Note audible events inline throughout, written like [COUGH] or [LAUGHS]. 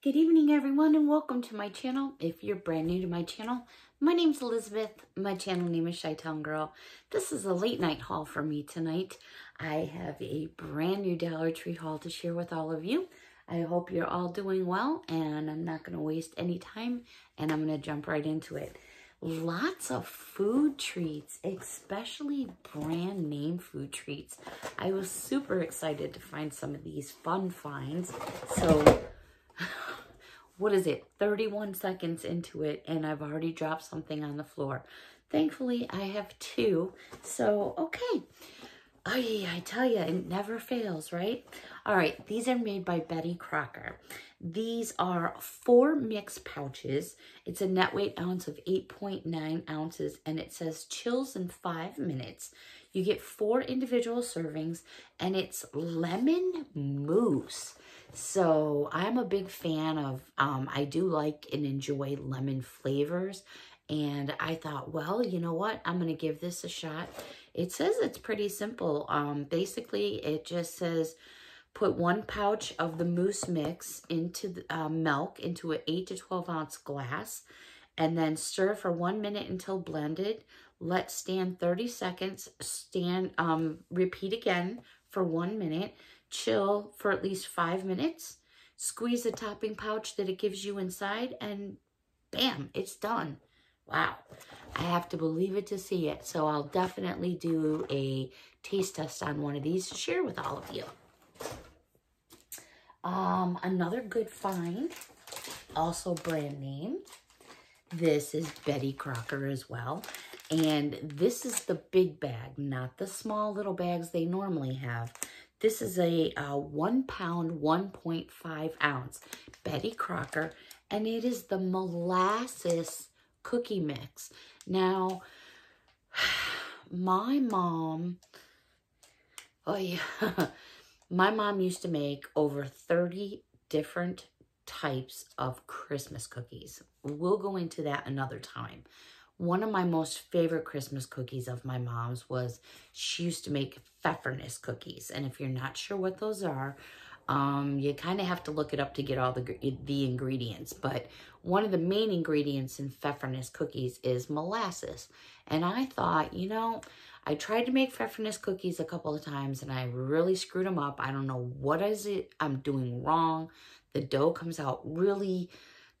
Good evening, everyone, and welcome to my channel. If you're brand new to my channel, my name's Elizabeth. My channel name is Chi-Town Girl. This is a late night haul for me tonight. I have a brand new Dollar Tree haul to share with all of you. I hope you're all doing well, and I'm not going to waste any time, and I'm going to jump right into it. Lots of food treats, especially brand name food treats. I was super excited to find some of these fun finds. So what is it, 31 seconds into it, and I've already dropped something on the floor. Thankfully, I have two, so okay. I, I tell you, it never fails, right? All right, these are made by Betty Crocker. These are four mix pouches. It's a net weight ounce of 8.9 ounces, and it says chills in five minutes. You get four individual servings, and it's lemon mousse. So I'm a big fan of, um, I do like and enjoy lemon flavors. And I thought, well, you know what? I'm going to give this a shot. It says it's pretty simple. Um, basically, it just says put one pouch of the mousse mix into the, uh, milk into an 8 to 12 ounce glass and then stir for one minute until blended. Let stand 30 seconds. Stand, um, repeat again for one minute chill for at least five minutes, squeeze the topping pouch that it gives you inside, and bam, it's done. Wow. I have to believe it to see it. So I'll definitely do a taste test on one of these to share with all of you. Um, another good find, also brand name. This is Betty Crocker as well. And this is the big bag, not the small little bags they normally have. This is a uh, one pound, 1.5 ounce Betty Crocker, and it is the molasses cookie mix. Now, [SIGHS] my mom, oh yeah, [LAUGHS] my mom used to make over 30 different types of Christmas cookies. We'll go into that another time. One of my most favorite Christmas cookies of my mom's was she used to make pfeffernuss cookies. And if you're not sure what those are, um, you kind of have to look it up to get all the, the ingredients. But one of the main ingredients in pfeffernuss cookies is molasses. And I thought, you know, I tried to make pfeffernuss cookies a couple of times and I really screwed them up. I don't know what is it I'm doing wrong. The dough comes out really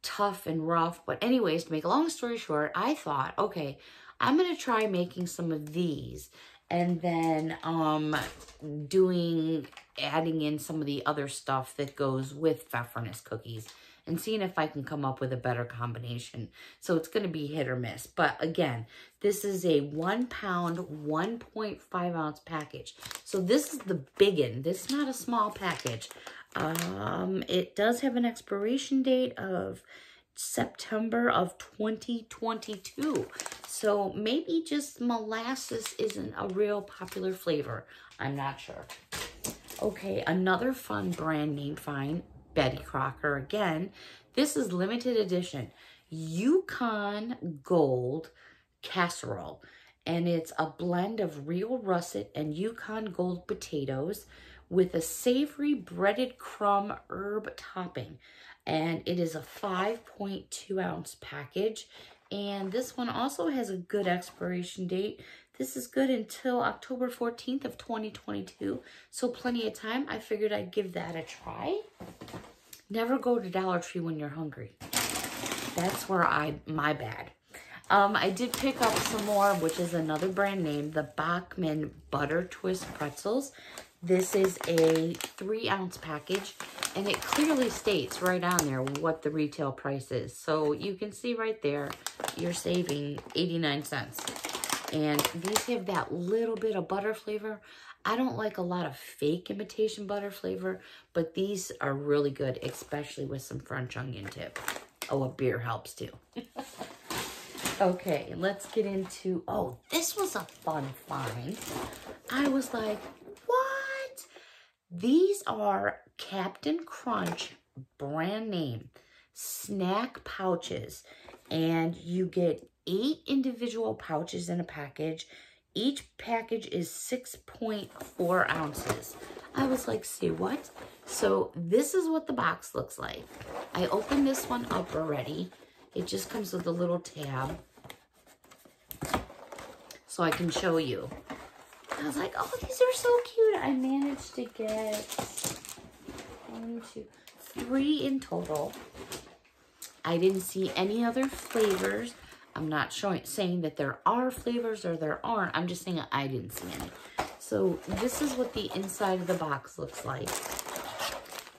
tough and rough. But anyways, to make a long story short, I thought, okay, I'm going to try making some of these and then um doing adding in some of the other stuff that goes with pfeffernuss cookies and seeing if I can come up with a better combination. So it's going to be hit or miss. But again, this is a one pound, 1.5 ounce package. So this is the big one. This is not a small package. Um, it does have an expiration date of September of 2022. So maybe just molasses isn't a real popular flavor. I'm not sure. Okay, another fun brand name find, Betty Crocker again. This is limited edition. Yukon Gold Casserole. And it's a blend of real russet and Yukon Gold potatoes with a savory breaded crumb herb topping. And it is a 5.2 ounce package. And this one also has a good expiration date. This is good until October 14th of 2022. So plenty of time. I figured I'd give that a try. Never go to Dollar Tree when you're hungry. That's where I, my bad. Um, I did pick up some more, which is another brand name, the Bachman Butter Twist Pretzels. This is a three ounce package and it clearly states right on there what the retail price is. So you can see right there, you're saving 89 cents. And these have that little bit of butter flavor. I don't like a lot of fake imitation butter flavor, but these are really good, especially with some French onion tip. Oh, a beer helps too. [LAUGHS] okay, let's get into, oh, this was a fun find. I was like, these are Captain Crunch brand name snack pouches. And you get eight individual pouches in a package. each package is 6.4 ounces. I was like, see what? So this is what the box looks like. I opened this one up already. It just comes with a little tab. So I can show you. I was like, oh, these are so cute. I managed to get one, two, three in total. I didn't see any other flavors. I'm not showing, saying that there are flavors or there aren't. I'm just saying I didn't see any. So this is what the inside of the box looks like.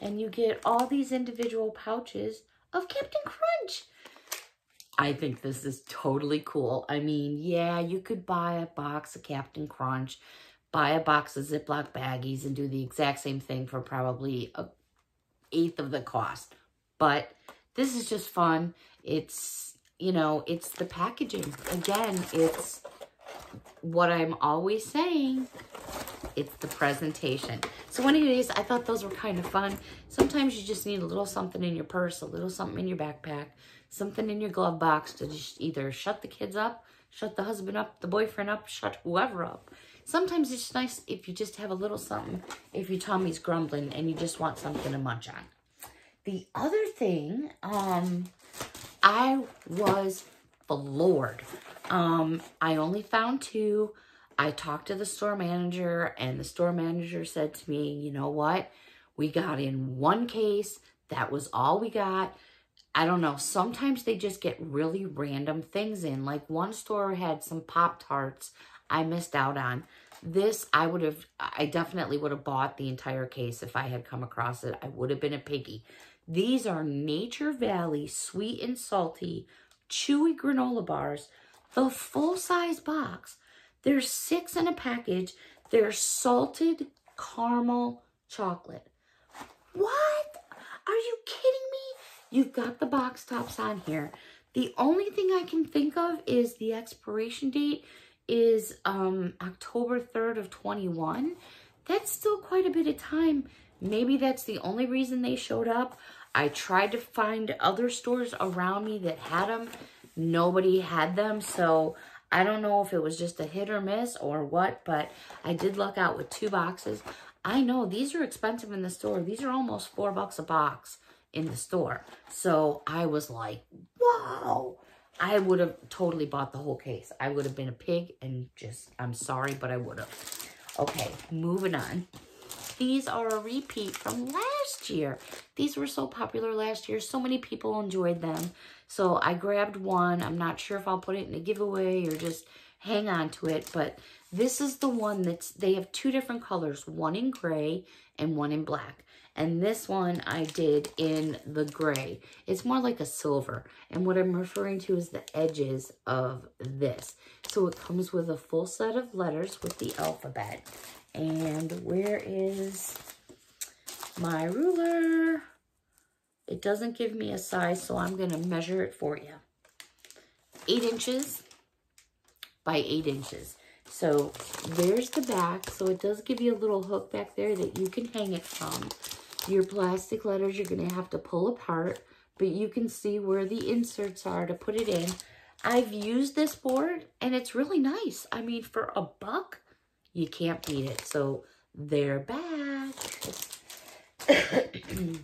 And you get all these individual pouches of Captain Crunch. I think this is totally cool. I mean, yeah, you could buy a box of Captain Crunch, buy a box of Ziploc baggies and do the exact same thing for probably a eighth of the cost. But this is just fun. It's, you know, it's the packaging. Again, it's what I'm always saying. It's the presentation. So anyways, I thought those were kind of fun. Sometimes you just need a little something in your purse, a little something in your backpack, something in your glove box to just either shut the kids up, shut the husband up, the boyfriend up, shut whoever up. Sometimes it's nice if you just have a little something, if your tummy's grumbling and you just want something to munch on. The other thing, um, I was floored. Um, I only found two. I talked to the store manager and the store manager said to me, you know what? We got in one case. That was all we got. I don't know. Sometimes they just get really random things in. Like one store had some Pop-Tarts I missed out on. This, I would have, I definitely would have bought the entire case if I had come across it. I would have been a piggy. These are Nature Valley sweet and salty chewy granola bars. The full-size box. There's six in a package. They're salted caramel chocolate. What? Are you kidding me? You've got the box tops on here. The only thing I can think of is the expiration date is um, October 3rd of 21. That's still quite a bit of time. Maybe that's the only reason they showed up. I tried to find other stores around me that had them. Nobody had them, so I don't know if it was just a hit or miss or what, but I did luck out with two boxes. I know these are expensive in the store. These are almost four bucks a box in the store. So I was like, wow. I would have totally bought the whole case. I would have been a pig and just, I'm sorry, but I would have. Okay, moving on. These are a repeat from last year. These were so popular last year. So many people enjoyed them. So I grabbed one. I'm not sure if I'll put it in a giveaway or just hang on to it. But this is the one that's, they have two different colors. One in gray and one in black. And this one I did in the gray. It's more like a silver. And what I'm referring to is the edges of this. So it comes with a full set of letters with the alphabet. And where is my ruler? It doesn't give me a size, so I'm going to measure it for you. 8 inches by 8 inches. So there's the back. So it does give you a little hook back there that you can hang it from. Your plastic letters you're going to have to pull apart, but you can see where the inserts are to put it in. I've used this board and it's really nice. I mean, for a buck, you can't beat it. So they're back. [COUGHS]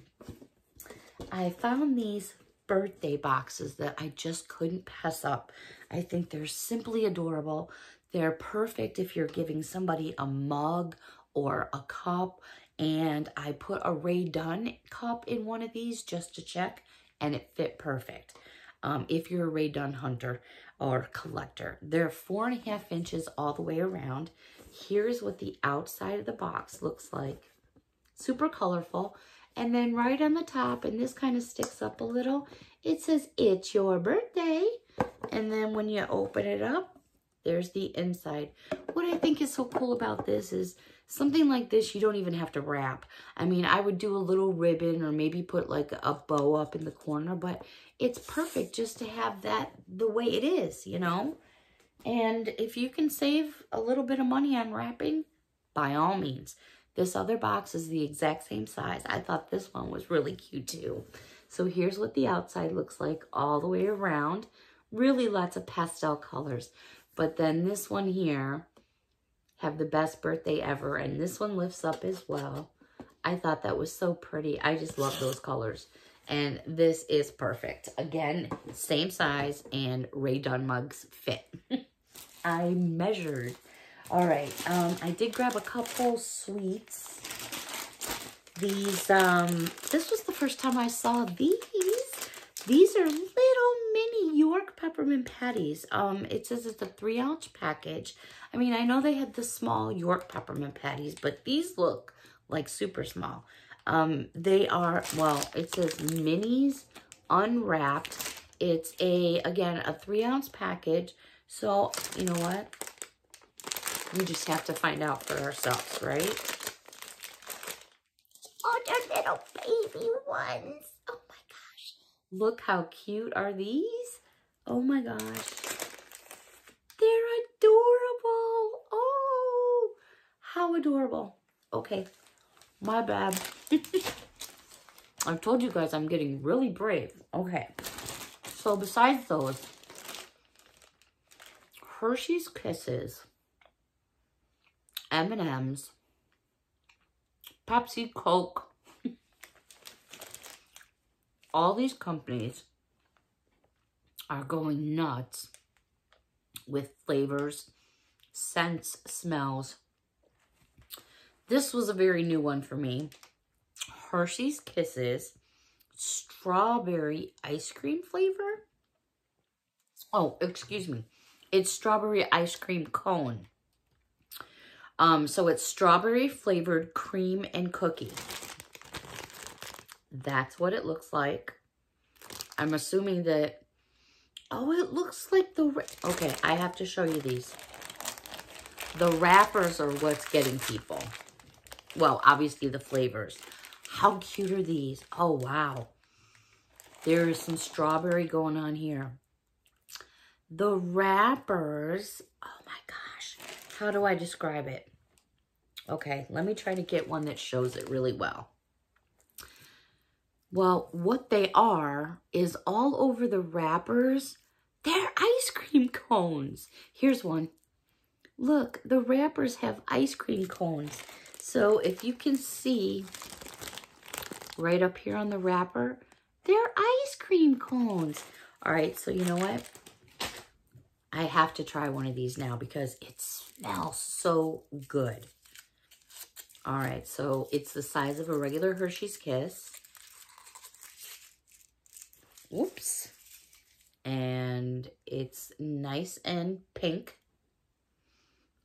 I found these birthday boxes that I just couldn't pass up. I think they're simply adorable. They're perfect if you're giving somebody a mug or a cup. And I put a Rae Dunn cup in one of these just to check, and it fit perfect. Um, if you're a Rae Dunn hunter or collector. They're four and a half inches all the way around. Here's what the outside of the box looks like. Super colorful. And then right on the top, and this kind of sticks up a little, it says, it's your birthday. And then when you open it up, there's the inside. What I think is so cool about this is something like this, you don't even have to wrap. I mean, I would do a little ribbon or maybe put like a bow up in the corner, but it's perfect just to have that the way it is, you know? And if you can save a little bit of money on wrapping, by all means. This other box is the exact same size. I thought this one was really cute too. So here's what the outside looks like all the way around. Really lots of pastel colors. But then this one here have the best birthday ever. And this one lifts up as well. I thought that was so pretty. I just love those colors. And this is perfect. Again, same size and Rae Dunn mugs fit. [LAUGHS] I measured. All right. Um, I did grab a couple sweets. These, um, this was the first time I saw these. These are little York peppermint patties. Um, it says it's a three ounce package. I mean, I know they had the small York peppermint patties, but these look like super small. Um, they are, well, it says minis unwrapped. It's a, again, a three ounce package. So, you know what? We just have to find out for ourselves, right? Oh, they're little baby ones. Oh my gosh. Look how cute are these? Oh my gosh. They're adorable. Oh, how adorable. Okay, my bad. [LAUGHS] I've told you guys I'm getting really brave. Okay. So besides those, Hershey's Kisses, M&M's, Pepsi, Coke, [LAUGHS] all these companies are going nuts with flavors, scents, smells. This was a very new one for me. Hershey's Kisses strawberry ice cream flavor. Oh, excuse me. It's strawberry ice cream cone. Um, so it's strawberry flavored cream and cookie. That's what it looks like. I'm assuming that, oh, it looks like the, okay, I have to show you these. The wrappers are what's getting people. Well, obviously the flavors. How cute are these? Oh, wow. There is some strawberry going on here. The wrappers, oh my gosh. How do I describe it? Okay, let me try to get one that shows it really well. Well, what they are is all over the wrappers, they're ice cream cones. Here's one. Look, the wrappers have ice cream cones. So if you can see right up here on the wrapper, they're ice cream cones. All right, so you know what? I have to try one of these now because it smells so good. All right, so it's the size of a regular Hershey's Kiss. Whoops. And it's nice and pink.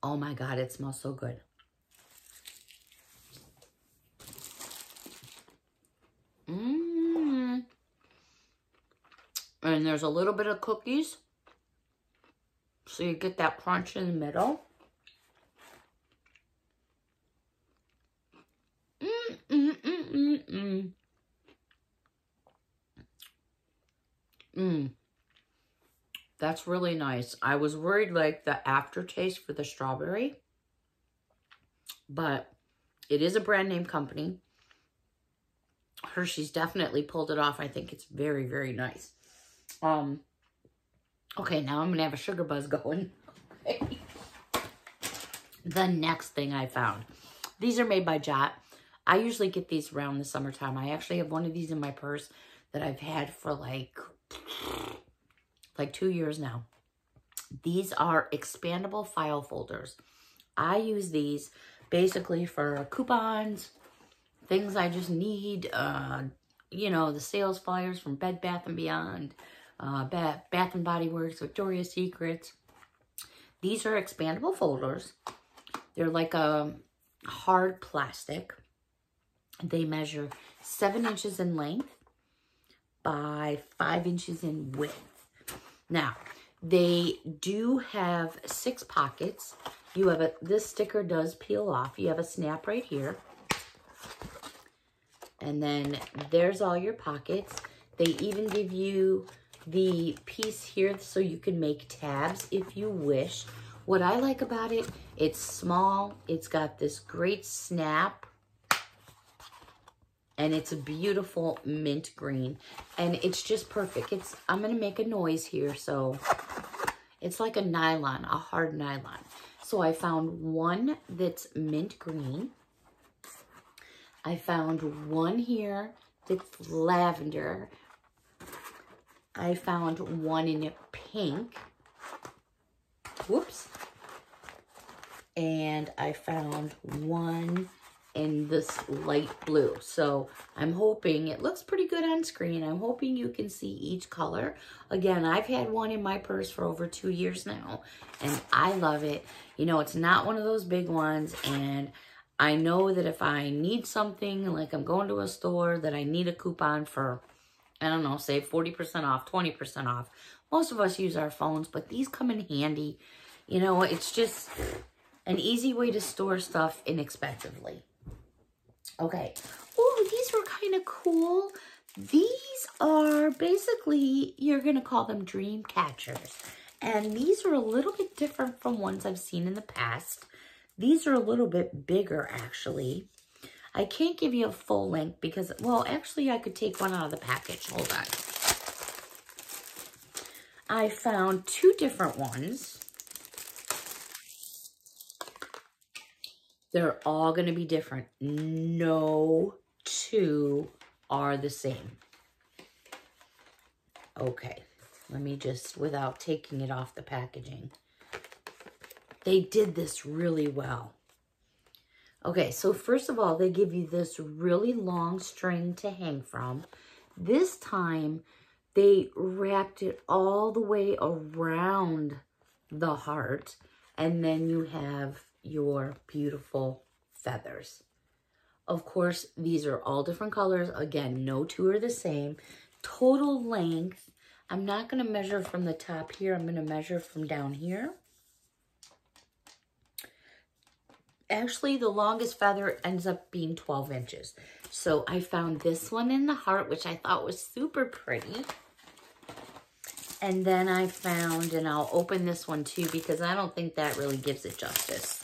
Oh my God, it smells so good. Mmm. And there's a little bit of cookies. So you get that crunch in the middle. Mmm, mmm, mmm, mmm, mmm. Mmm. That's really nice. I was worried like the aftertaste for the strawberry. But it is a brand name company. Hershey's definitely pulled it off. I think it's very, very nice. Um, okay, now I'm going to have a sugar buzz [LAUGHS] going. the next thing I found. These are made by Jot. I usually get these around the summertime. I actually have one of these in my purse that I've had for like, like two years now. These are expandable file folders. I use these basically for coupons, things I just need, uh, you know, the sales flyers from Bed Bath & Beyond, uh, Bath, Body Works, Victoria's Secrets. These are expandable folders. They're like a hard plastic. They measure seven inches in length by five inches in width. Now, they do have six pockets. You have a, this sticker does peel off. You have a snap right here. And then there's all your pockets. They even give you the piece here so you can make tabs if you wish. What I like about it, it's small. It's got this great snap. And it's a beautiful mint green. And it's just perfect. It's I'm going to make a noise here. So It's like a nylon, a hard nylon. So I found one that's mint green. I found one here that's lavender. I found one in pink. Whoops. And I found one in this light blue. So I'm hoping, it looks pretty good on screen. I'm hoping you can see each color. Again, I've had one in my purse for over two years now, and I love it. You know, it's not one of those big ones, and I know that if I need something, like I'm going to a store, that I need a coupon for, I don't know, say 40% off, 20% off. Most of us use our phones, but these come in handy. You know, it's just an easy way to store stuff inexpensively. Okay. Oh, these were kind of cool. These are basically, you're going to call them dream catchers. And these are a little bit different from ones I've seen in the past. These are a little bit bigger, actually. I can't give you a full length because, well, actually, I could take one out of the package. Hold on. I found two different ones. They're all going to be different. No two are the same. Okay, let me just, without taking it off the packaging. They did this really well. Okay, so first of all, they give you this really long string to hang from. This time, they wrapped it all the way around the heart. And then you have your beautiful feathers. Of course, these are all different colors. Again, no two are the same. Total length, I'm not going to measure from the top here. I'm going to measure from down here. Actually, the longest feather ends up being 12 inches. So I found this one in the heart, which I thought was super pretty. And then I found, and I'll open this one too because I don't think that really gives it justice.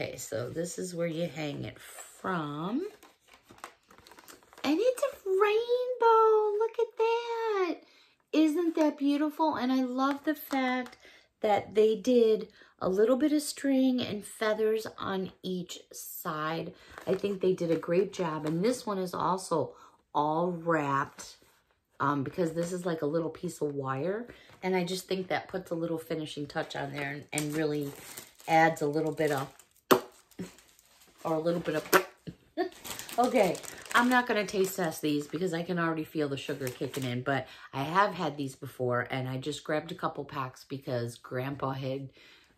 Okay, so this is where you hang it from. And it's a rainbow. Look at that. Isn't that beautiful? And I love the fact that they did a little bit of string and feathers on each side. I think they did a great job. And this one is also all wrapped um, because this is like a little piece of wire. And I just think that puts a little finishing touch on there and, and really adds a little bit of or a little bit of... [LAUGHS] okay, I'm not going to taste test these because I can already feel the sugar kicking in, but I have had these before, and I just grabbed a couple packs because Grandpa had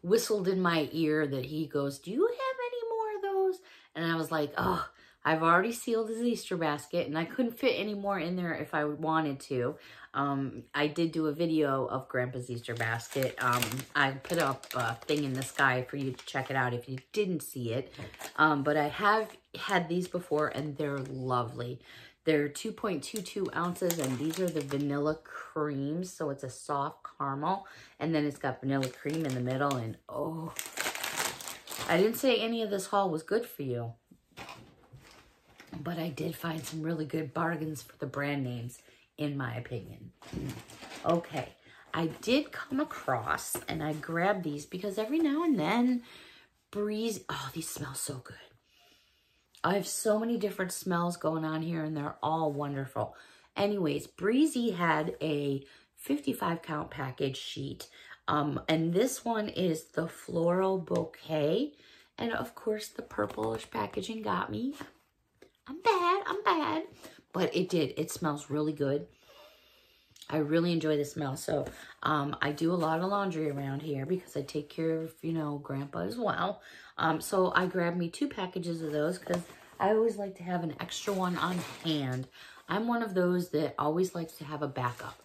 whistled in my ear that he goes, do you have any more of those? And I was like, oh, I've already sealed his Easter basket, and I couldn't fit any more in there if I wanted to. Um, I did do a video of Grandpa's Easter basket. Um, I put up a thing in the sky for you to check it out if you didn't see it. Um, but I have had these before and they're lovely. They're 2.22 ounces and these are the vanilla creams. So it's a soft caramel and then it's got vanilla cream in the middle and oh, I didn't say any of this haul was good for you. But I did find some really good bargains for the brand names in my opinion. Okay, I did come across, and I grabbed these because every now and then, Breeze, oh, these smell so good. I have so many different smells going on here, and they're all wonderful. Anyways, Breezy had a 55 count package sheet, um, and this one is the Floral Bouquet, and of course, the purplish packaging got me. I'm bad, I'm bad but it did. It smells really good. I really enjoy the smell. So um, I do a lot of laundry around here because I take care of, you know, Grandpa as well. Um, so I grabbed me two packages of those because I always like to have an extra one on hand. I'm one of those that always likes to have a backup.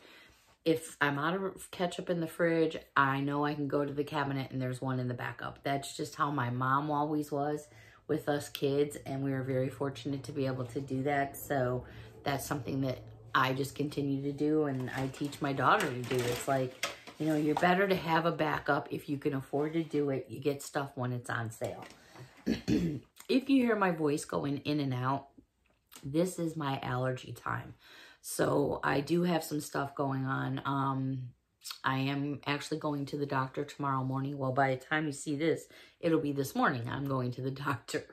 If I'm out of ketchup in the fridge, I know I can go to the cabinet and there's one in the backup. That's just how my mom always was with us kids and we were very fortunate to be able to do that. So that's something that I just continue to do and I teach my daughter to do. It's like, you know, you're better to have a backup if you can afford to do it. You get stuff when it's on sale. [CLEARS THROAT] if you hear my voice going in and out, this is my allergy time. So I do have some stuff going on. Um, I am actually going to the doctor tomorrow morning. Well, by the time you see this, it'll be this morning. I'm going to the [LAUGHS] doctor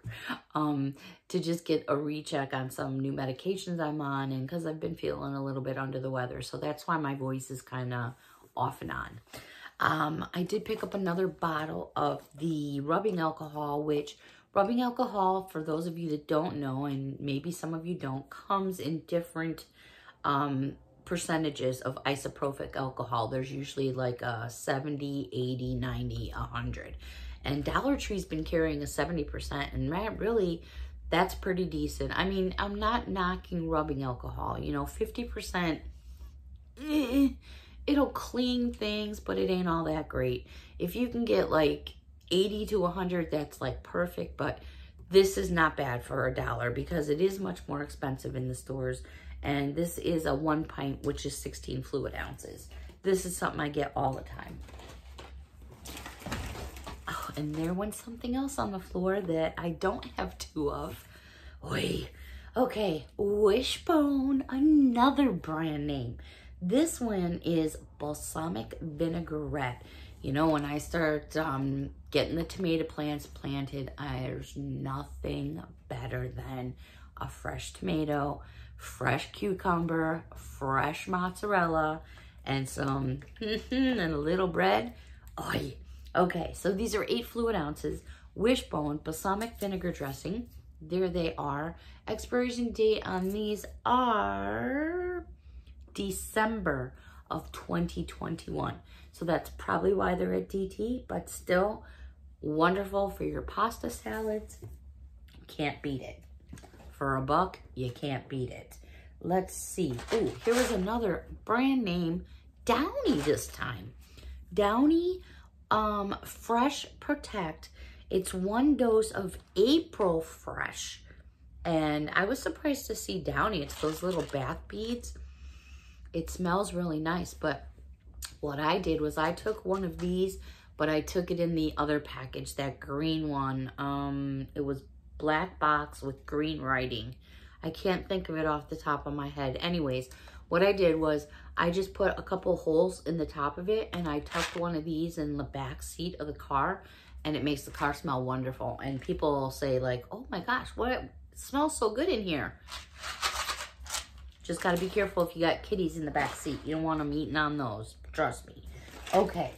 um, to just get a recheck on some new medications I'm on and because I've been feeling a little bit under the weather. So that's why my voice is kind of off and on. Um, I did pick up another bottle of the rubbing alcohol, which rubbing alcohol, for those of you that don't know, and maybe some of you don't, comes in different um, percentages of isopropyl alcohol. There's usually like a 70, 80, 90, 100. And Dollar Tree's been carrying a 70%. And man, really, that's pretty decent. I mean, I'm not knocking rubbing alcohol. You know, 50%, eh, it'll clean things, but it ain't all that great. If you can get like 80 to 100, that's like perfect. But this is not bad for a dollar because it is much more expensive in the stores. And this is a one pint, which is 16 fluid ounces. This is something I get all the time. Oh, and there went something else on the floor that I don't have two of. Oi. Okay, Wishbone, another brand name. This one is balsamic vinaigrette. You know, when I start um, getting the tomato plants planted, there's nothing better than a fresh tomato, fresh cucumber, fresh mozzarella, and some [LAUGHS] and a little bread. Oy. Okay, so these are eight fluid ounces. Wishbone balsamic vinegar dressing. There they are. Expiration date on these are December of 2021. So that's probably why they're at DT, but still wonderful for your pasta salads. Can't beat it. For a buck, you can't beat it. Let's see. Oh, here is another brand name, Downy this time. Downy um, Fresh Protect. It's one dose of April Fresh. And I was surprised to see Downy. It's those little bath beads. It smells really nice, but what I did was I took one of these, but I took it in the other package, that green one. Um, it was black box with green writing. I can't think of it off the top of my head. Anyways, what I did was I just put a couple holes in the top of it and I tucked one of these in the back seat of the car and it makes the car smell wonderful. And people say like, oh my gosh, what, it smells so good in here. Just got to be careful if you got kitties in the back seat. You don't want them eating on those. Trust me. Okay.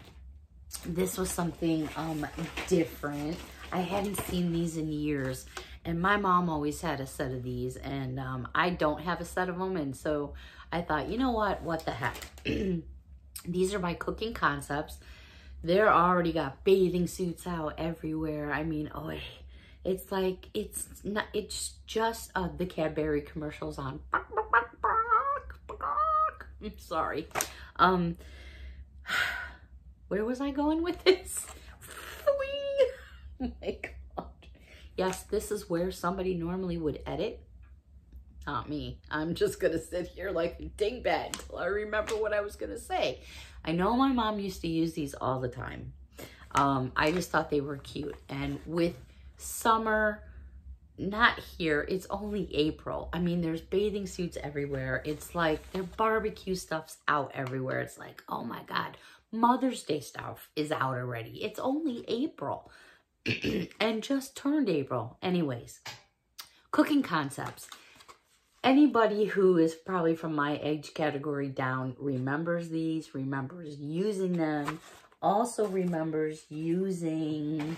This was something um, different. I hadn't seen these in years. And my mom always had a set of these. And um, I don't have a set of them. And so I thought, you know what? What the heck? [CLEARS THROAT] these are my cooking concepts. They're already got bathing suits out everywhere. I mean, oh, it's like, it's not, it's just uh, the Cadbury commercials on I'm [LAUGHS] sorry. Um, [SIGHS] where was I going with this? [LAUGHS] my God. Yes, this is where somebody normally would edit. Not me. I'm just going to sit here like a dingbat until I remember what I was going to say. I know my mom used to use these all the time. Um, I just thought they were cute. And with summer, not here. It's only April. I mean, there's bathing suits everywhere. It's like their barbecue stuff's out everywhere. It's like, oh my God, Mother's Day stuff is out already. It's only April [CLEARS THROAT] and just turned April. Anyways, cooking concepts. Anybody who is probably from my age category down remembers these, remembers using them, also remembers using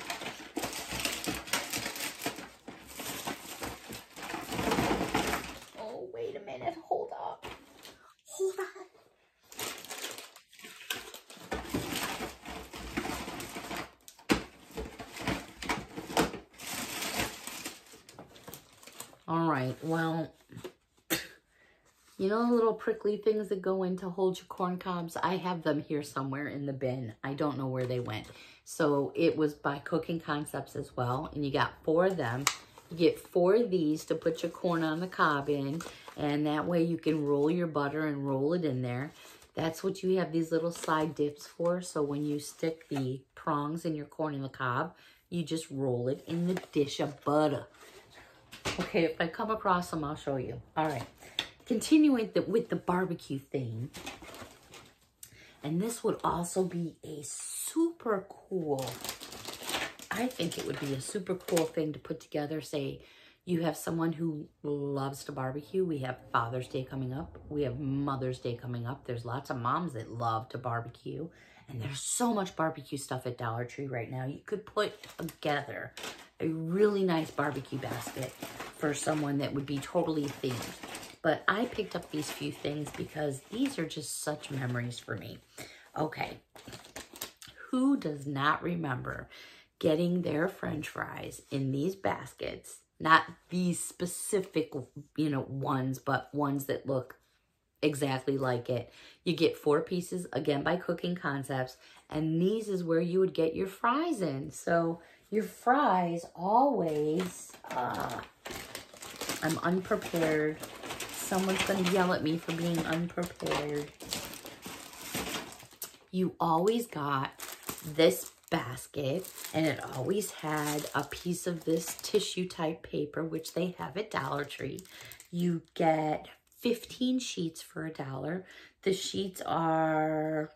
well, you know the little prickly things that go in to hold your corn cobs? I have them here somewhere in the bin. I don't know where they went. So it was by Cooking Concepts as well. And you got four of them. You get four of these to put your corn on the cob in. And that way you can roll your butter and roll it in there. That's what you have these little side dips for. So when you stick the prongs in your corn in the cob, you just roll it in the dish of butter. Okay, if I come across them, I'll show you. All right. Continuing the, with the barbecue theme. And this would also be a super cool, I think it would be a super cool thing to put together. Say you have someone who loves to barbecue. We have Father's Day coming up. We have Mother's Day coming up. There's lots of moms that love to barbecue. And there's so much barbecue stuff at Dollar Tree right now. You could put together a really nice barbecue basket for someone that would be totally themed. But I picked up these few things because these are just such memories for me. Okay, who does not remember getting their french fries in these baskets? Not these specific, you know, ones, but ones that look exactly like it. You get four pieces, again, by Cooking Concepts, and these is where you would get your fries in. So your fries always, uh, I'm unprepared. Someone's going to yell at me for being unprepared. You always got this basket and it always had a piece of this tissue type paper, which they have at Dollar Tree. You get 15 sheets for a dollar. The sheets are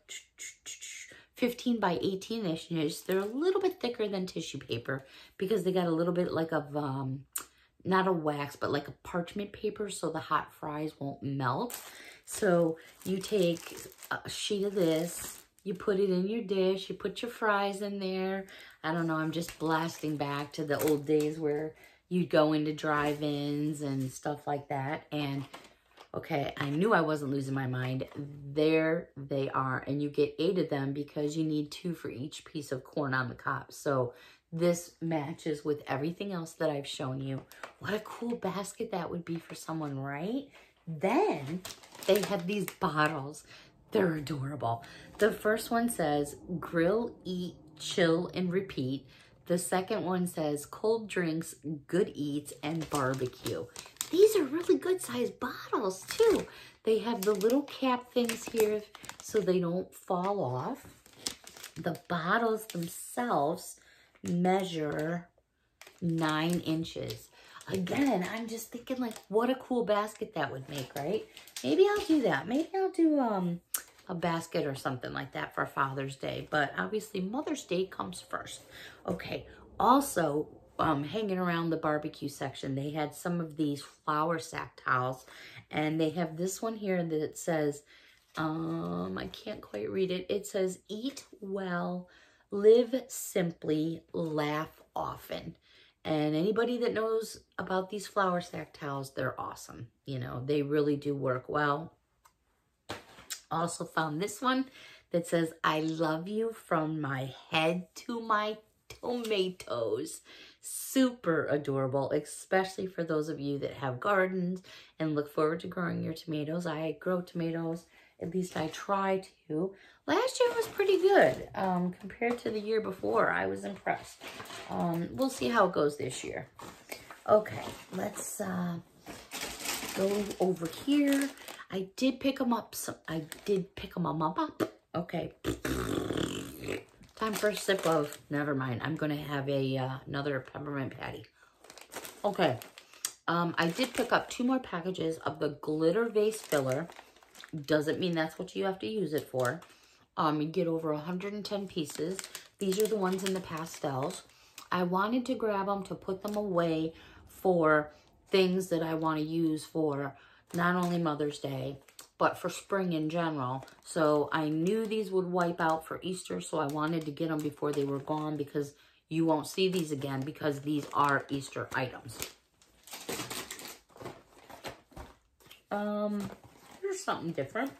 15 by 18 inches. They're a little bit thicker than tissue paper because they got a little bit like of, um, not a wax, but like a parchment paper so the hot fries won't melt. So you take a sheet of this, you put it in your dish, you put your fries in there. I don't know, I'm just blasting back to the old days where you'd go into drive-ins and stuff like that. And okay, I knew I wasn't losing my mind. There they are. And you get eight of them because you need two for each piece of corn on the cob. So this matches with everything else that I've shown you. What a cool basket that would be for someone, right? Then they have these bottles. They're adorable. The first one says grill, eat, chill, and repeat. The second one says cold drinks, good eats, and barbecue. These are really good sized bottles too. They have the little cap things here so they don't fall off. The bottles themselves measure nine inches. Again, I'm just thinking like what a cool basket that would make, right? Maybe I'll do that. Maybe I'll do um a basket or something like that for Father's Day. But obviously Mother's Day comes first. Okay, also um, hanging around the barbecue section, they had some of these flour sack towels. And they have this one here that says, um, I can't quite read it. It says, eat well, live simply, laugh often. And anybody that knows about these flour sack towels, they're awesome. You know, they really do work well. Also found this one that says, I love you from my head to my tomatoes. Super adorable, especially for those of you that have gardens and look forward to growing your tomatoes. I grow tomatoes, at least I try to. Last year was pretty good um, compared to the year before. I was impressed. Um, we'll see how it goes this year. Okay, let's uh, go over here. I did pick them up. Some, I did pick them up. Okay. Time for a sip of, never mind. I'm going to have a uh, another peppermint patty. Okay. Um, I did pick up two more packages of the glitter vase filler. Doesn't mean that's what you have to use it for. Um, you get over 110 pieces. These are the ones in the pastels. I wanted to grab them to put them away for things that I want to use for not only Mother's Day, but for spring in general. So I knew these would wipe out for Easter, so I wanted to get them before they were gone because you won't see these again because these are Easter items. Um, here's something different.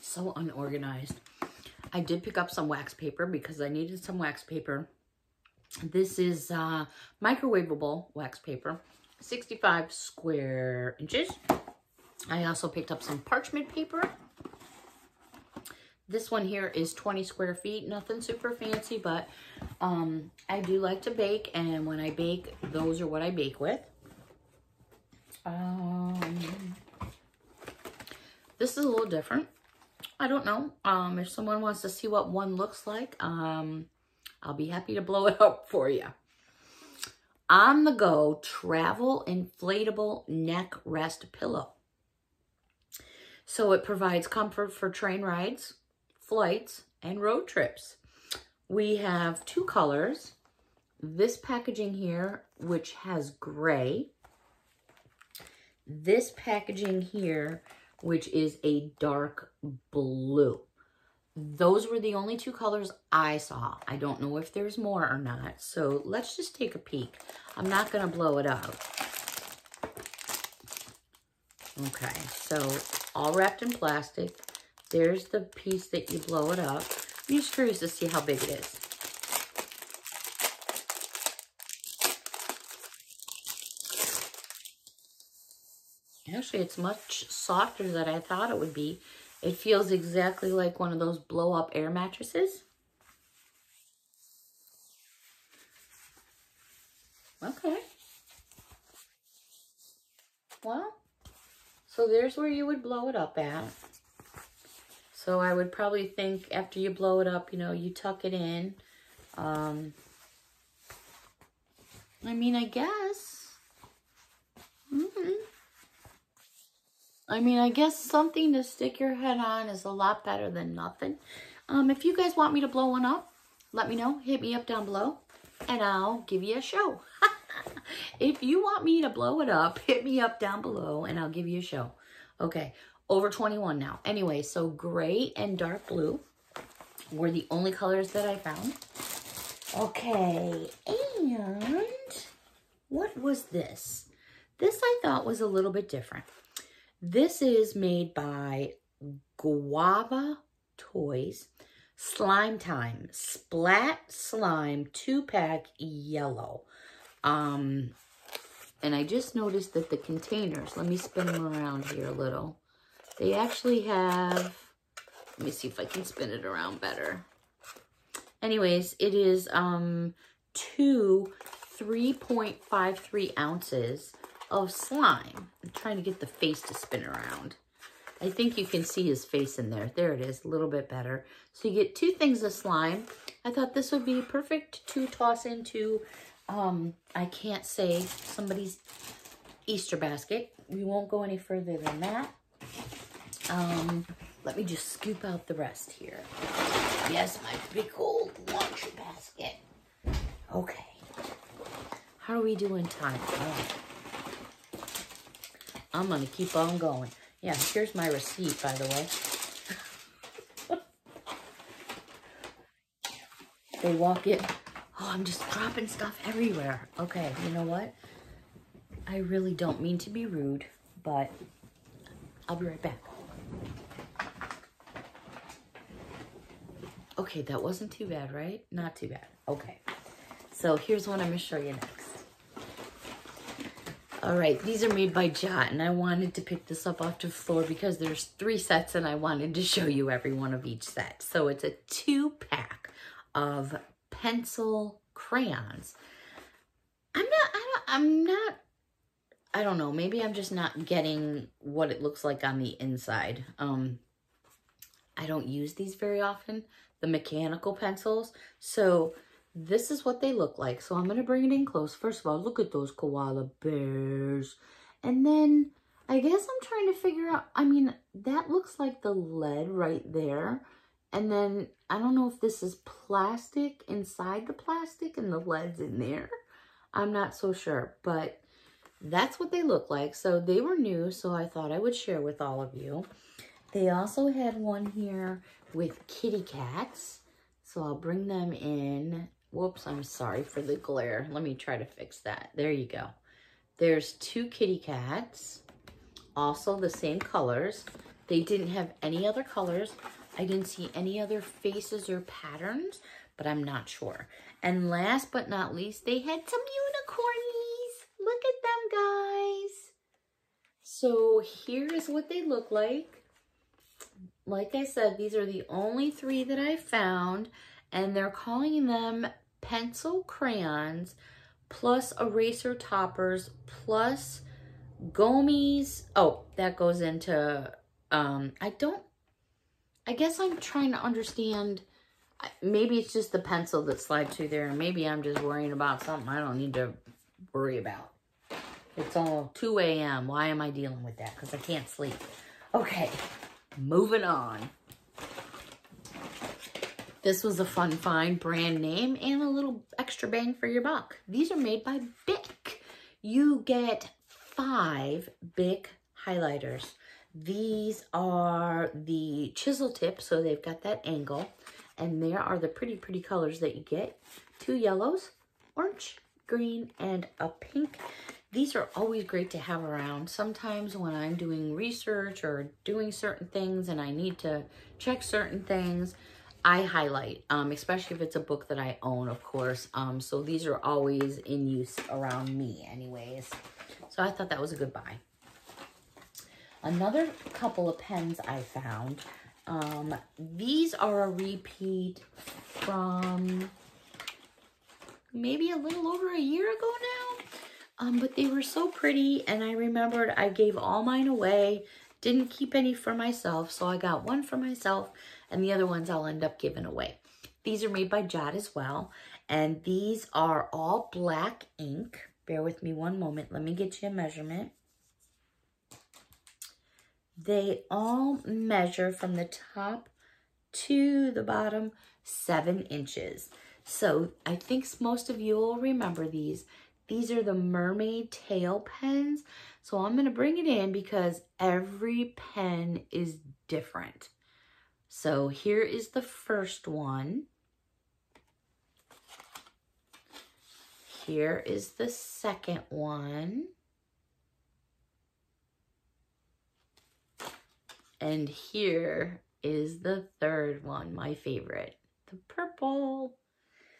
So unorganized. I did pick up some wax paper because I needed some wax paper. This is uh, microwavable wax paper, 65 square inches. I also picked up some parchment paper. This one here is 20 square feet, nothing super fancy, but um, I do like to bake, and when I bake, those are what I bake with. Um, this is a little different. I don't know. Um, if someone wants to see what one looks like, um, I'll be happy to blow it up for you. On the go travel inflatable neck rest pillow. So it provides comfort for train rides, flights, and road trips. We have two colors. This packaging here, which has gray. This packaging here, which is a dark blue. Those were the only two colors I saw. I don't know if there's more or not. So let's just take a peek. I'm not going to blow it up. Okay, so all wrapped in plastic. There's the piece that you blow it up. I'm just curious to see how big it is. Actually, it's much softer than I thought it would be. It feels exactly like one of those blow-up air mattresses. Okay. Well, so there's where you would blow it up at. So I would probably think after you blow it up, you know, you tuck it in. Um, I mean, I guess. Mm -hmm. I mean, I guess something to stick your head on is a lot better than nothing. Um, if you guys want me to blow one up, let me know. Hit me up down below, and I'll give you a show. [LAUGHS] if you want me to blow it up, hit me up down below, and I'll give you a show. Okay, over 21 now. Anyway, so gray and dark blue were the only colors that I found. Okay, and what was this? This I thought was a little bit different. This is made by Guava Toys. Slime Time. Splat Slime 2-pack yellow. Um, and I just noticed that the containers, let me spin them around here a little. They actually have, let me see if I can spin it around better. Anyways, it is um, two 3.53 ounces of slime. I'm trying to get the face to spin around. I think you can see his face in there. There it is, a little bit better. So you get two things of slime. I thought this would be perfect to toss into, um, I can't say, somebody's Easter basket. We won't go any further than that. Um, let me just scoop out the rest here. Yes, my big old lunch basket. Okay. How are we doing time? Oh. I'm going to keep on going. Yeah, here's my receipt, by the way. [LAUGHS] they walk in. Oh, I'm just dropping stuff everywhere. Okay, you know what? I really don't mean to be rude, but I'll be right back. Okay, that wasn't too bad, right? Not too bad. Okay. So here's what I'm going to show you next. All right, these are made by Jot, and I wanted to pick this up off the floor because there's three sets, and I wanted to show you every one of each set. So it's a two-pack of pencil crayons. I'm not, I don't, I'm not, I don't know, maybe I'm just not getting what it looks like on the inside. Um, I don't use these very often, the mechanical pencils. So this is what they look like. So I'm going to bring it in close. First of all, look at those koala bears. And then I guess I'm trying to figure out, I mean, that looks like the lead right there. And then I don't know if this is plastic inside the plastic and the lead's in there. I'm not so sure, but that's what they look like. So they were new, so I thought I would share with all of you. They also had one here with kitty cats. So I'll bring them in Whoops, I'm sorry for the glare. Let me try to fix that. There you go. There's two kitty cats, also the same colors. They didn't have any other colors. I didn't see any other faces or patterns, but I'm not sure. And last but not least, they had some unicornies. Look at them, guys. So here's what they look like. Like I said, these are the only three that I found, and they're calling them pencil crayons plus eraser toppers plus gommies. Oh, that goes into, um, I don't, I guess I'm trying to understand. Maybe it's just the pencil that slides through there. And maybe I'm just worrying about something I don't need to worry about. It's all 2 a.m. Why am I dealing with that? Because I can't sleep. Okay, moving on. This was a fun find, brand name, and a little extra bang for your buck. These are made by Bic. You get five Bic highlighters. These are the chisel tip, so they've got that angle. And there are the pretty, pretty colors that you get. Two yellows, orange, green, and a pink. These are always great to have around. Sometimes when I'm doing research or doing certain things and I need to check certain things, I highlight, um, especially if it's a book that I own, of course. Um, so these are always in use around me anyways. So I thought that was a good buy. Another couple of pens I found. Um, these are a repeat from maybe a little over a year ago now. Um, but they were so pretty and I remembered I gave all mine away. Didn't keep any for myself. So I got one for myself and the other ones I'll end up giving away. These are made by Jot as well. And these are all black ink. Bear with me one moment. Let me get you a measurement. They all measure from the top to the bottom seven inches. So I think most of you will remember these. These are the mermaid tail pens. So I'm to bring it in because every pen is different. So here is the first one. Here is the second one. And here is the third one, my favorite, the purple.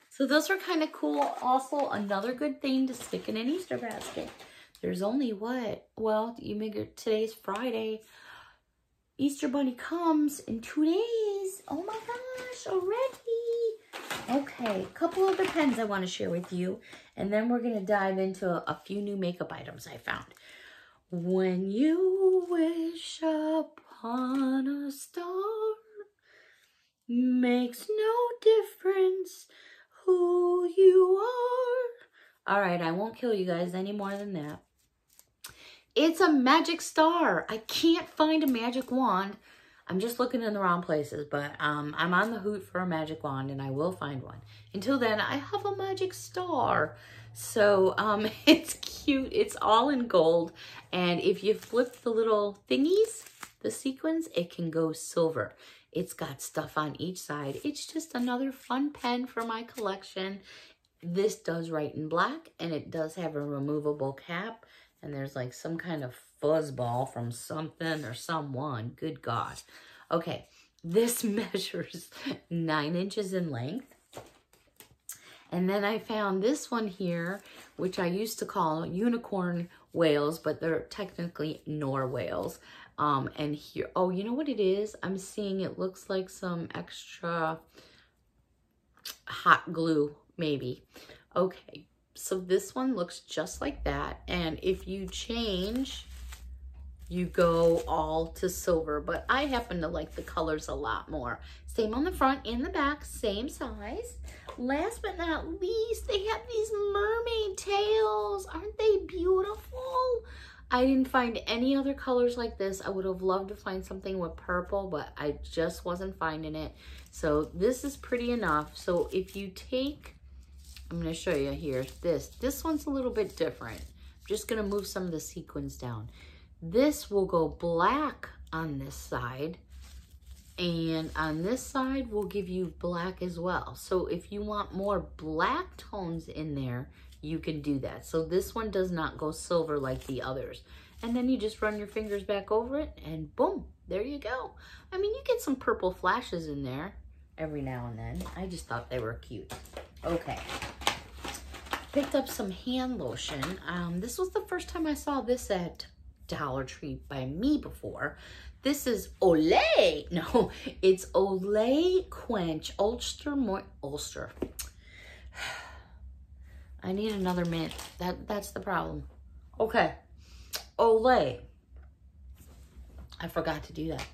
So those are kind of cool. Also, another good thing to stick in an Easter basket. There's only what? Well, you make it today's Friday. Easter Bunny comes in two days. Oh my gosh, already. Okay, a couple of the pens I want to share with you. And then we're going to dive into a, a few new makeup items I found. When you wish upon a star, makes no difference who you are. All right, I won't kill you guys any more than that. It's a magic star. I can't find a magic wand. I'm just looking in the wrong places, but um, I'm on the hoot for a magic wand and I will find one. Until then, I have a magic star. So um, [LAUGHS] it's cute. It's all in gold. And if you flip the little thingies, the sequins, it can go silver. It's got stuff on each side. It's just another fun pen for my collection. This does write in black and it does have a removable cap and there's like some kind of fuzzball from something or someone. Good God. Okay, this [LAUGHS] measures nine inches in length. And then I found this one here, which I used to call unicorn whales, but they're technically narwhals. Um, and here, oh, you know what it is? I'm seeing it looks like some extra hot glue, maybe. Okay, so this one looks just like that. And if you change, you go all to silver. But I happen to like the colors a lot more. Same on the front and the back, same size. Last but not least, they have these mermaid tails. Aren't they beautiful? I didn't find any other colors like this. I would have loved to find something with purple, but I just wasn't finding it. So this is pretty enough. So if you take I'm going to show you here this. This one's a little bit different. I'm just going to move some of the sequins down. This will go black on this side. And on this side, we'll give you black as well. So if you want more black tones in there, you can do that. So this one does not go silver like the others. And then you just run your fingers back over it and boom, there you go. I mean, you get some purple flashes in there every now and then. I just thought they were cute. Okay. Picked up some hand lotion. Um, this was the first time I saw this at Dollar Tree by me before. This is Olay. [LAUGHS] No, it's Olay Quench Ulster Moist Ulster. [SIGHS] I need another mint. That that's the problem. Okay. Olay. I forgot to do that.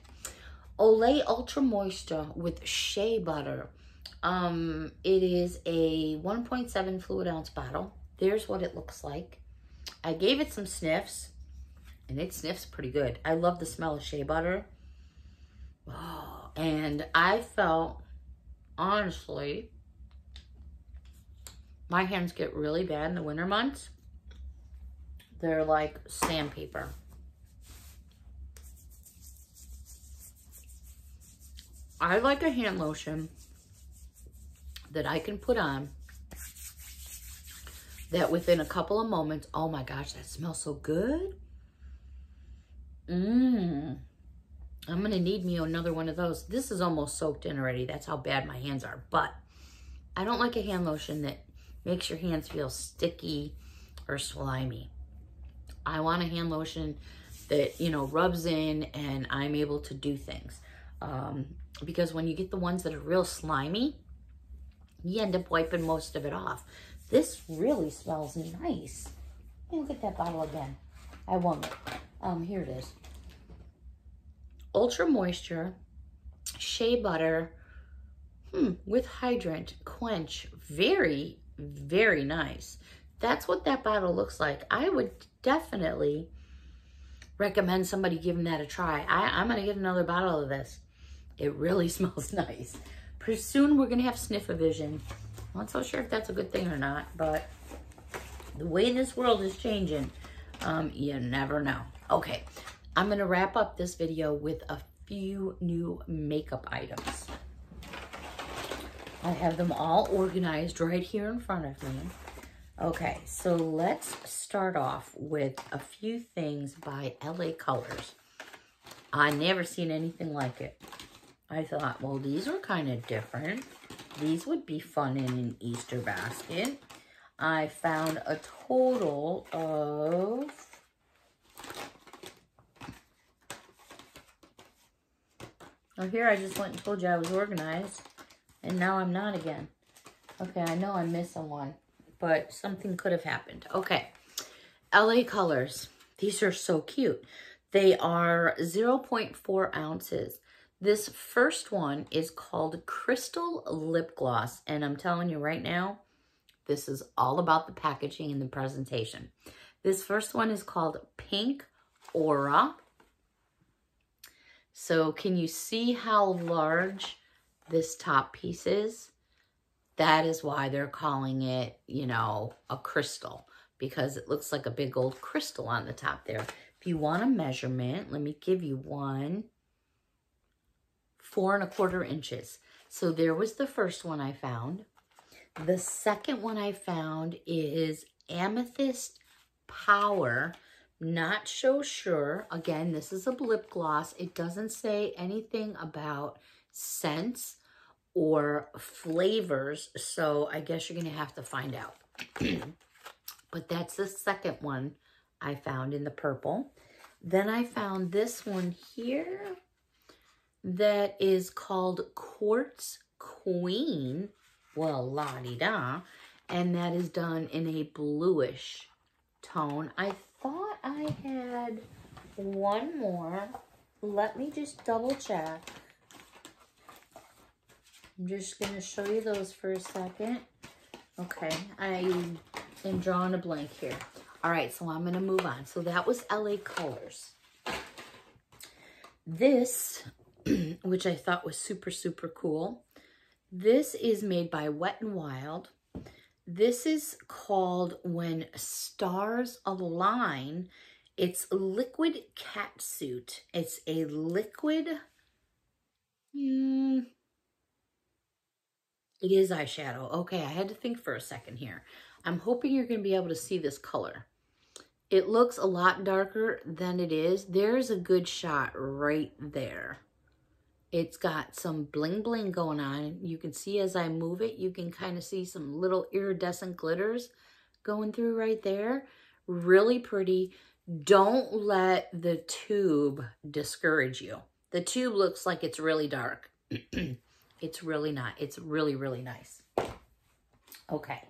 Olay Ultra Moisture with shea butter. Um, it is a 1.7 fluid ounce bottle. There's what it looks like. I gave it some sniffs, and it sniffs pretty good. I love the smell of shea butter. Oh, and I felt, honestly, my hands get really bad in the winter months. They're like sandpaper. I like a hand lotion that I can put on that within a couple of moments, oh my gosh, that smells so good. Mmm. I'm going to need me another one of those. This is almost soaked in already. That's how bad my hands are. But I don't like a hand lotion that makes your hands feel sticky or slimy. I want a hand lotion that, you know, rubs in and I'm able to do things. Um, because when you get the ones that are real slimy, you end up wiping most of it off. This really smells nice. Look at that bottle again. I won't. Um, here it is. Ultra Moisture, Shea Butter, hmm, with Hydrant, Quench. Very, very nice. That's what that bottle looks like. I would definitely recommend somebody giving that a try. I, I'm going to get another bottle of this. It really [LAUGHS] smells nice. Pretty soon we're going to have Sniff-A-Vision. I'm not so sure if that's a good thing or not, but the way this world is changing, um, you never know. Okay, I'm going to wrap up this video with a few new makeup items. I have them all organized right here in front of me. Okay, so let's start off with a few things by LA Colors. I never seen anything like it. I thought, well, these are kind of different. These would be fun in an Easter basket. I found a total of... Oh, here I just went and told you I was organized. And now I'm not again. Okay, I know I'm missing one. But something could have happened. Okay. LA Colors. These are so cute. They are 0.4 ounces. This first one is called Crystal Lip Gloss. And I'm telling you right now, this is all about the packaging and the presentation. This first one is called Pink Aura. So can you see how large this top piece is? That is why they're calling it, you know, a crystal because it looks like a big old crystal on the top there. If you want a measurement, let me give you one four and a quarter inches. So there was the first one I found. The second one I found is Amethyst Power. Not so sure. Again, this is a lip gloss. It doesn't say anything about scents or flavors. So I guess you're going to have to find out. [CLEARS THROAT] but that's the second one I found in the purple. Then I found this one here that is called Quartz Queen. Well, la-di-da. And that is done in a bluish tone. I thought I had one more. Let me just double check. I'm just going to show you those for a second. Okay, I am drawing a blank here. All right, so I'm going to move on. So that was LA Colors. This [CLEARS THROAT] which I thought was super, super cool. This is made by Wet n Wild. This is called When Stars Align. It's liquid cat suit. It's a liquid, hmm, it is eyeshadow. Okay, I had to think for a second here. I'm hoping you're going to be able to see this color. It looks a lot darker than it is. There's a good shot right there. It's got some bling bling going on. You can see as I move it, you can kind of see some little iridescent glitters going through right there. Really pretty. Don't let the tube discourage you. The tube looks like it's really dark. [CLEARS THROAT] it's really not. It's really, really nice. Okay.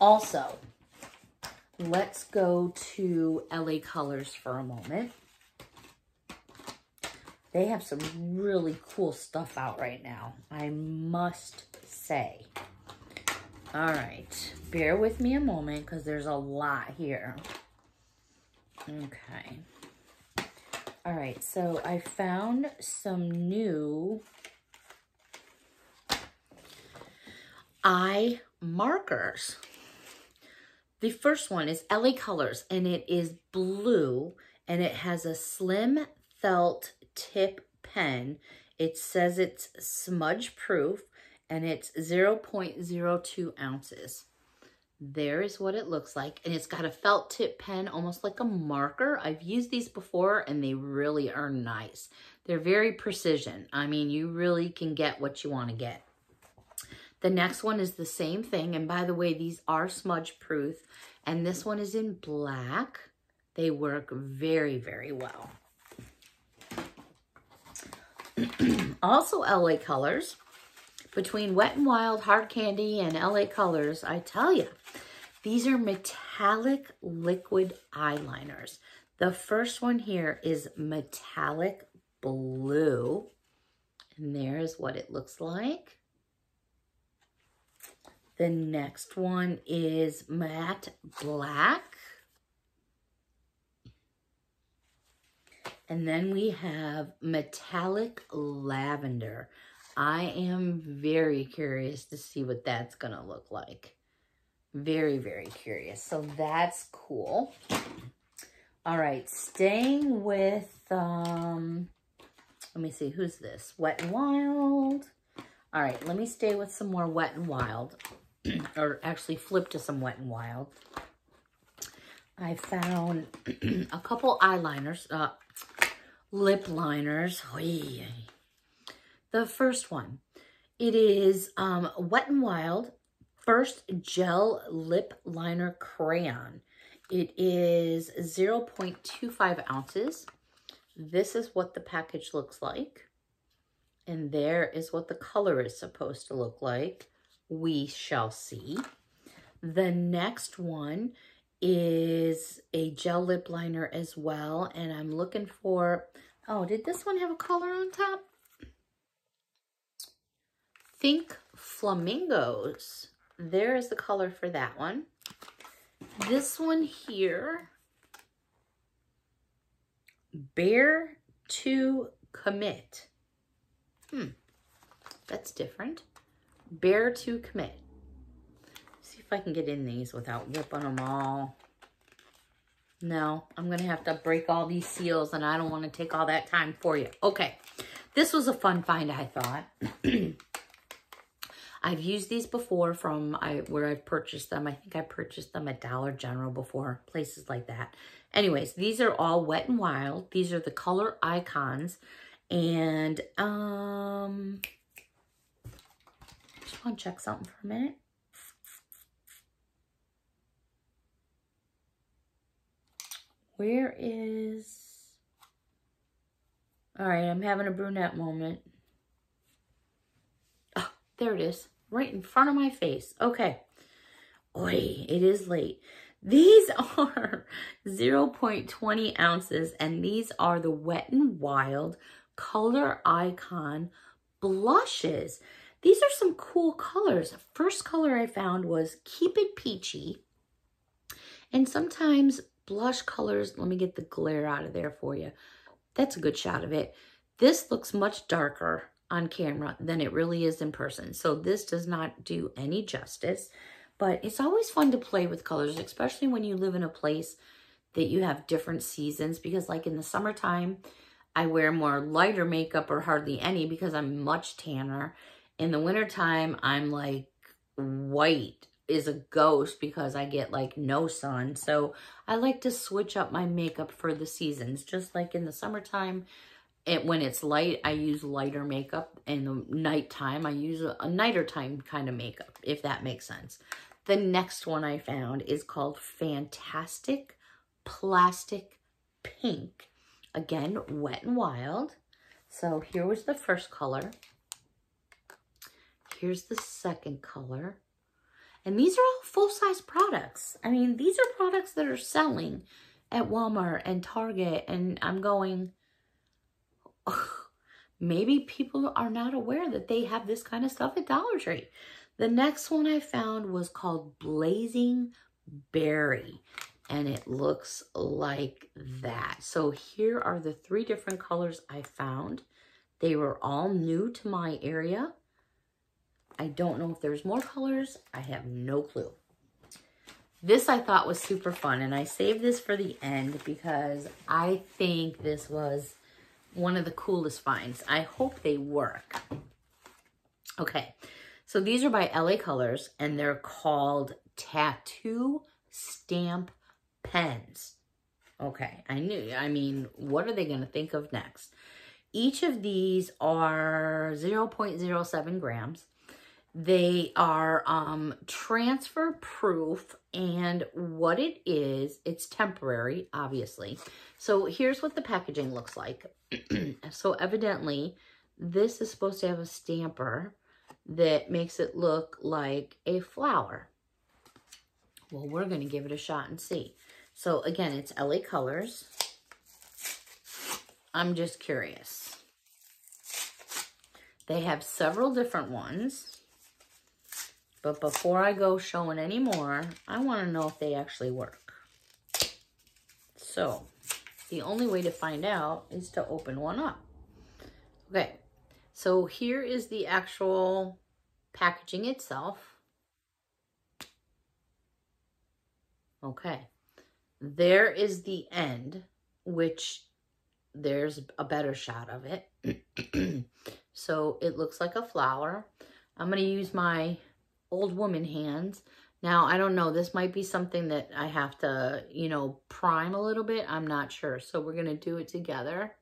Also, let's go to LA Colors for a moment. They have some really cool stuff out right now, I must say. All right, bear with me a moment because there's a lot here. Okay. All right, so I found some new eye markers. The first one is LA Colors, and it is blue, and it has a slim felt tip pen. It says it's smudge proof, and it's 0.02 ounces. There is what it looks like. And it's got a felt tip pen, almost like a marker. I've used these before and they really are nice. They're very precision. I mean, you really can get what you want to get. The next one is the same thing. And by the way, these are smudge proof. And this one is in black. They work very, very well. [CLEARS THROAT] also LA Colors. Between Wet n Wild, Hard Candy, and LA Colors, I tell you, these are metallic liquid eyeliners. The first one here is metallic blue. And there's what it looks like. The next one is matte black. And then we have metallic lavender. I am very curious to see what that's going to look like. Very, very curious. So that's cool. All right, staying with, um, let me see, who's this? Wet and Wild. All right, let me stay with some more Wet and Wild. [CLEARS THROAT] or actually flip to some Wet and Wild. I found [CLEARS THROAT] a couple eyeliners, uh, lip liners. The first one, it is um, Wet and Wild First Gel Lip Liner Crayon. It is 0.25 ounces. This is what the package looks like. And there is what the color is supposed to look like. We shall see. The next one is a gel lip liner as well. And I'm looking for, oh, did this one have a color on top? Think Flamingos. There is the color for that one. This one here, Bear to Commit. Hmm, that's different. Bear to Commit. If I can get in these without ripping them all. No, I'm going to have to break all these seals and I don't want to take all that time for you. Okay, this was a fun find, I thought. [CLEARS THROAT] I've used these before from I, where I've purchased them. I think I purchased them at Dollar General before, places like that. Anyways, these are all Wet and Wild. These are the color icons. And, um, just want to check something for a minute. Where is... All right, I'm having a brunette moment. Oh, there it is right in front of my face. Okay. Oi, it is late. These [LAUGHS] are 0.20 ounces, and these are the Wet n Wild Color Icon blushes. These are some cool colors. First color I found was Keep It Peachy. And sometimes blush colors, let me get the glare out of there for you. That's a good shot of it. This looks much darker on camera than it really is in person. So this does not do any justice, but it's always fun to play with colors, especially when you live in a place that you have different seasons because like in the summertime, I wear more lighter makeup or hardly any because I'm much tanner. In the wintertime, I'm like white is a ghost because I get like no sun. So I like to switch up my makeup for the seasons. Just like in the summertime, it, when it's light, I use lighter makeup. In the nighttime, I use a, a nighter time kind of makeup, if that makes sense. The next one I found is called Fantastic Plastic Pink. Again, Wet and Wild. So here was the first color. Here's the second color. And these are all full-size products. I mean, these are products that are selling at Walmart and Target. And I'm going, maybe people are not aware that they have this kind of stuff at Dollar Tree. The next one I found was called Blazing Berry and it looks like that. So here are the three different colors I found. They were all new to my area. I don't know if there's more colors. I have no clue. This I thought was super fun, and I saved this for the end because I think this was one of the coolest finds. I hope they work. Okay, so these are by LA Colors, and they're called Tattoo Stamp Pens. Okay, I knew, I mean, what are they going to think of next? Each of these are 0.07 grams. They are um, transfer proof and what it is, it's temporary, obviously. So here's what the packaging looks like. [CLEARS THROAT] so evidently, this is supposed to have a stamper that makes it look like a flower. Well, we're going to give it a shot and see. So again, it's LA Colors. I'm just curious. They have several different ones. But before I go showing any more, I want to know if they actually work. So, the only way to find out is to open one up. Okay, so here is the actual packaging itself. Okay, there is the end, which there's a better shot of it. [CLEARS THROAT] so it looks like a flower. I'm going to use my old woman hands. Now, I don't know. This might be something that I have to, you know, prime a little bit. I'm not sure. So we're going to do it together.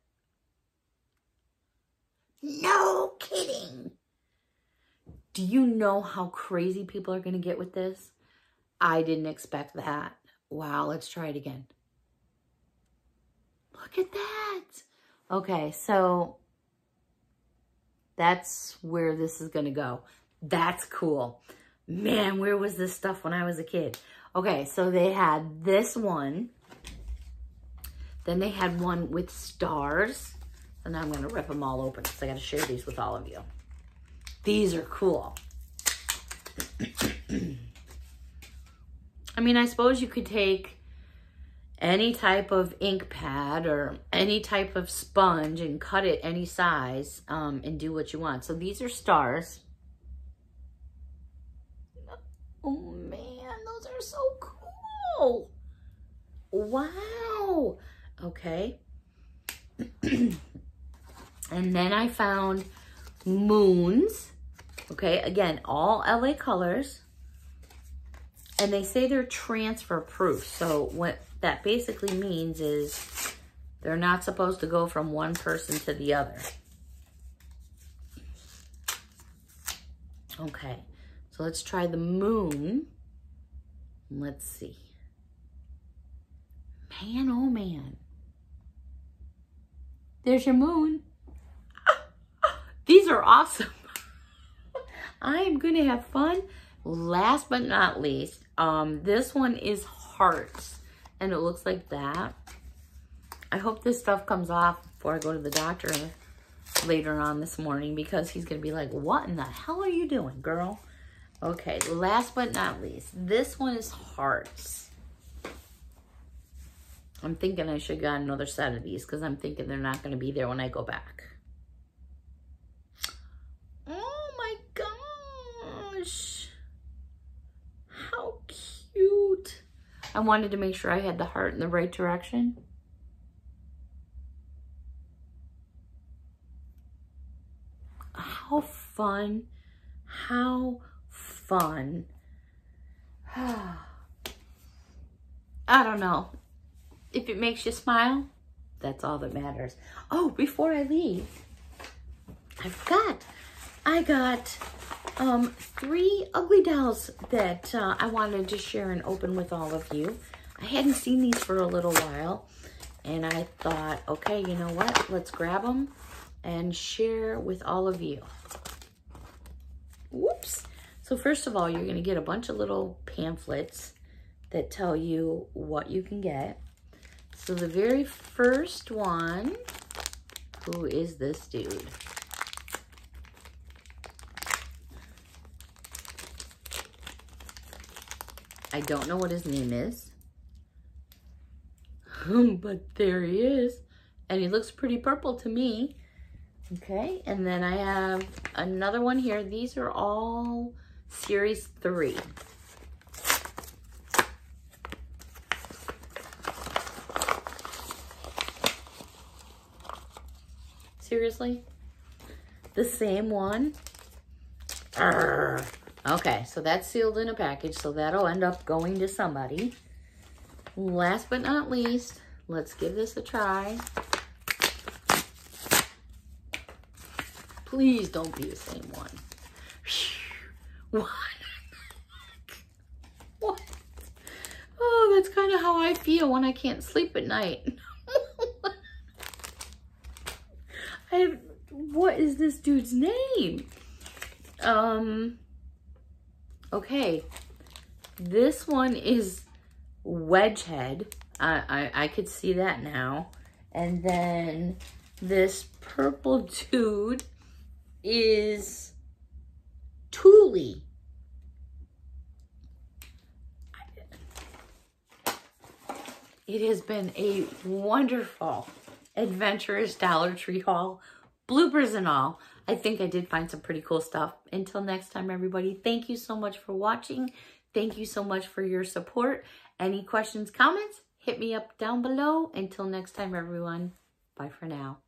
No kidding. Do you know how crazy people are going to get with this? I didn't expect that. Wow, let's try it again. Look at that. Okay, so that's where this is going to go. That's cool man, where was this stuff when I was a kid? Okay, so they had this one. Then they had one with stars. And I'm going to rip them all open because I got to share these with all of you. These are cool. [CLEARS THROAT] I mean, I suppose you could take any type of ink pad or any type of sponge and cut it any size um, and do what you want. So these are stars. Oh man, those are so cool. Wow. Okay. [CLEARS THROAT] and then I found moons. Okay, again, all LA colors. And they say they're transfer proof. So what that basically means is they're not supposed to go from one person to the other. Okay. So let's try the moon. Let's see. Man, oh man. There's your moon. [LAUGHS] These are awesome. [LAUGHS] I am going to have fun. Last but not least, um, this one is hearts. And it looks like that. I hope this stuff comes off before I go to the doctor later on this morning because he's going to be like, what in the hell are you doing, girl? Okay, last but not least, this one is hearts. I'm thinking I should get another set of these because I'm thinking they're not going to be there when I go back. Oh my gosh. How cute. I wanted to make sure I had the heart in the right direction. How fun. How fun. [SIGHS] I don't know. If it makes you smile, that's all that matters. Oh, before I leave, I forgot. I got um, three ugly dolls that uh, I wanted to share and open with all of you. I hadn't seen these for a little while. And I thought, okay, you know what? Let's grab them and share with all of you. Whoops. So first of all, you're gonna get a bunch of little pamphlets that tell you what you can get. So the very first one, who is this dude? I don't know what his name is, [LAUGHS] but there he is. And he looks pretty purple to me. Okay, and then I have another one here. These are all series three. Seriously? The same one? Okay, so that's sealed in a package, so that'll end up going to somebody. Last but not least, let's give this a try. Please don't be the same one. What? what? Oh, that's kind of how I feel when I can't sleep at night. [LAUGHS] I, what is this dude's name? Um, okay. This one is Wedgehead. I, I, I could see that now. And then this purple dude is Thule. It has been a wonderful, adventurous Dollar Tree haul. Bloopers and all. I think I did find some pretty cool stuff. Until next time, everybody, thank you so much for watching. Thank you so much for your support. Any questions, comments, hit me up down below. Until next time, everyone, bye for now.